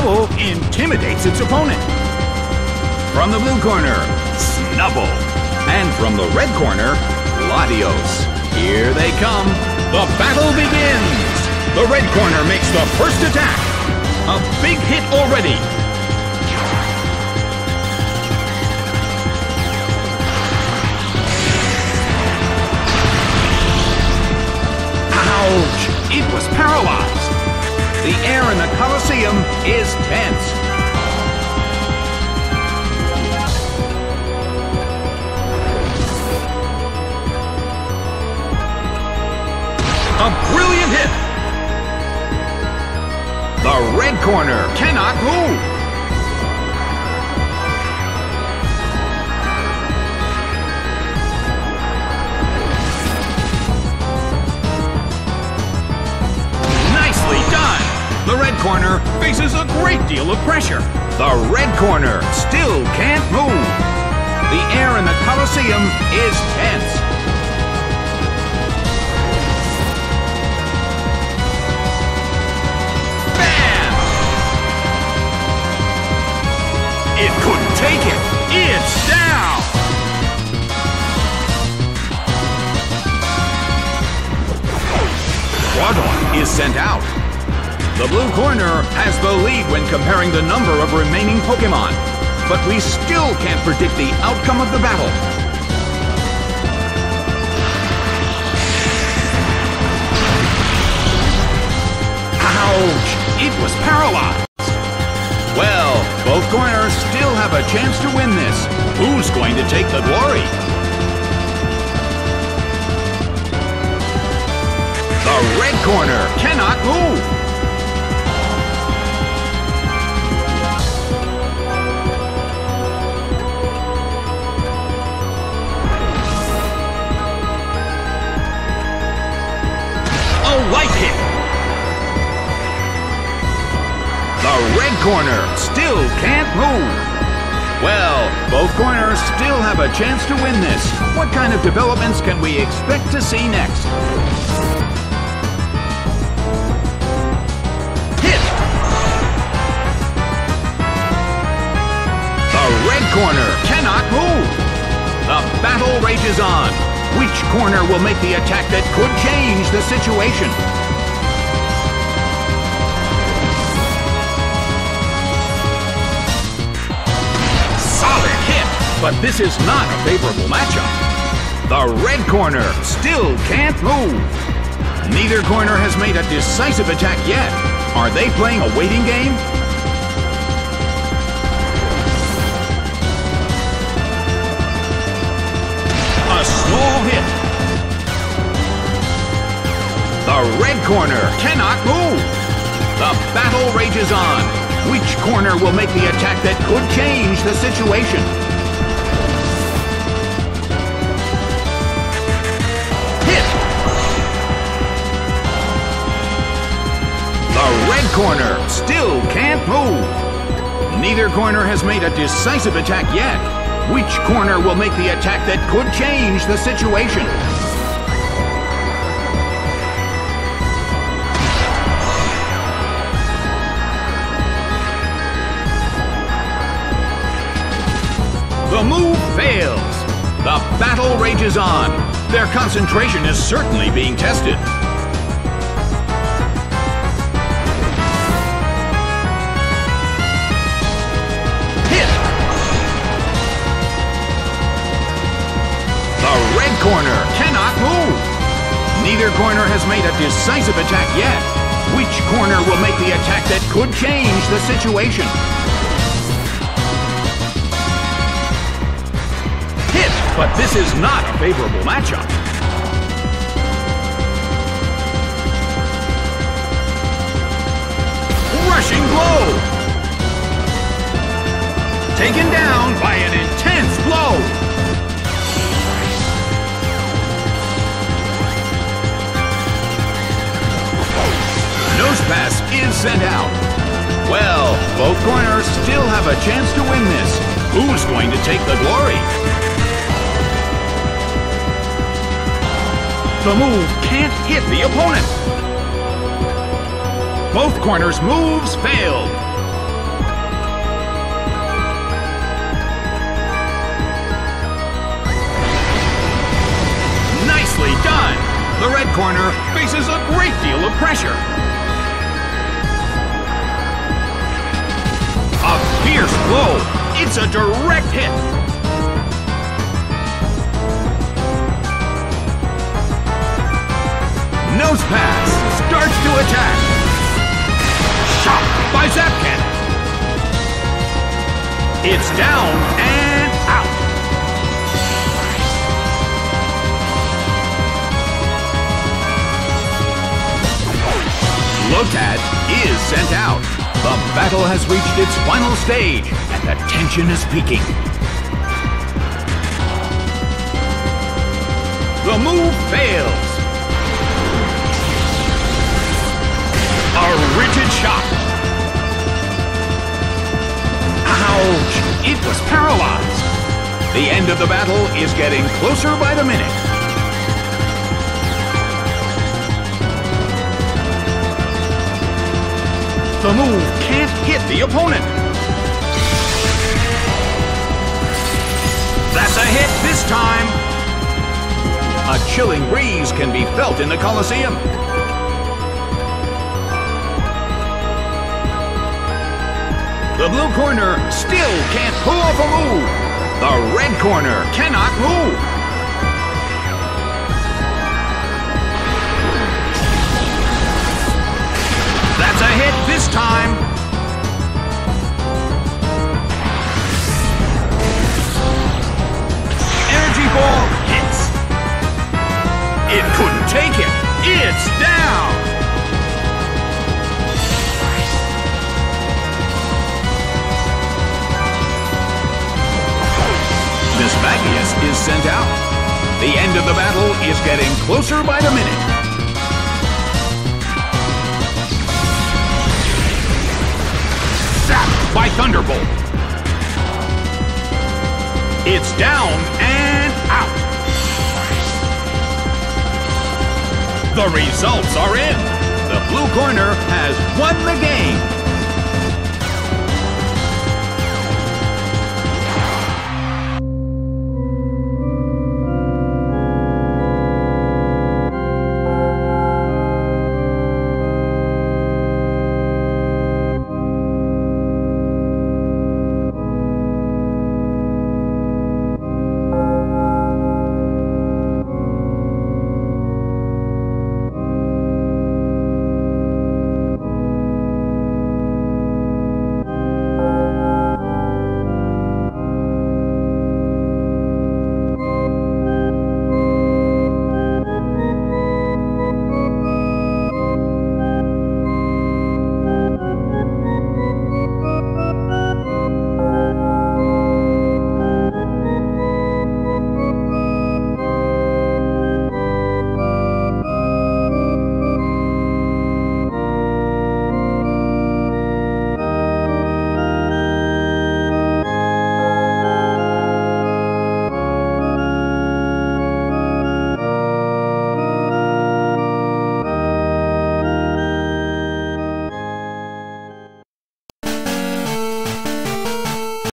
battle intimidates its opponent. From the blue corner, Snubbull. And from the red corner, Latios. Here they come. The battle begins. The red corner makes the first attack. A big hit already. Ouch! It was paralyzed. The air in the Colosseum is tense. A brilliant hit. The red corner cannot The red corner still can't move. The air in the Colosseum is tense. Bam! It couldn't take it. It's down. Crawdaunt is sent out. The blue corner has the lead when comparing the number of remaining Pokemon, but we still can't predict the outcome of the battle. Ouch! It was paralyzed. Well, both corners still have a chance to win this. Who's going to take the glory? The red corner cannot move. Corner still can't move. Well, both corners still have a chance to win this. What kind of developments can we expect to see next? Hit! The red corner cannot move. The battle rages on. Which corner will make the attack that could change the situation? But this is not a favorable matchup. The red corner still can't move. Neither corner has made a decisive attack yet. Are they playing a waiting game? A small hit. The red corner cannot move. The battle rages on. Which corner will make the attack that could change the situation? Red corner still can't move. Neither corner has made a decisive attack yet. Which corner will make the attack that could change the situation? The move fails. The battle rages on. Their concentration is certainly being tested. Neither corner has made a decisive attack yet. Which corner will make the attack that could change the situation? Hit! But this is not a favorable matchup. Rushing blow! Taken down by an chance to win this. Who's going to take the glory? The move can't hit the opponent. Both corners' moves failed. Nicely done. The red corner faces a great deal of pressure. Fierce blow. It's a direct hit. Nose pass. Starts to attack. Shot by Zapkin. It's down and out. Lotad is sent out. The battle has reached its final stage, and the tension is peaking. The move fails. A rigid shot. Ouch! It was paralyzed. The end of the battle is getting closer by the minute. The move can't hit the opponent. That's a hit this time. A chilling breeze can be felt in the Colosseum. The blue corner still can't pull off a move. The red corner cannot move. The end of the battle is getting closer by the minute. Zapped by Thunderbolt. It's down and out. The results are in. The blue corner has won the game.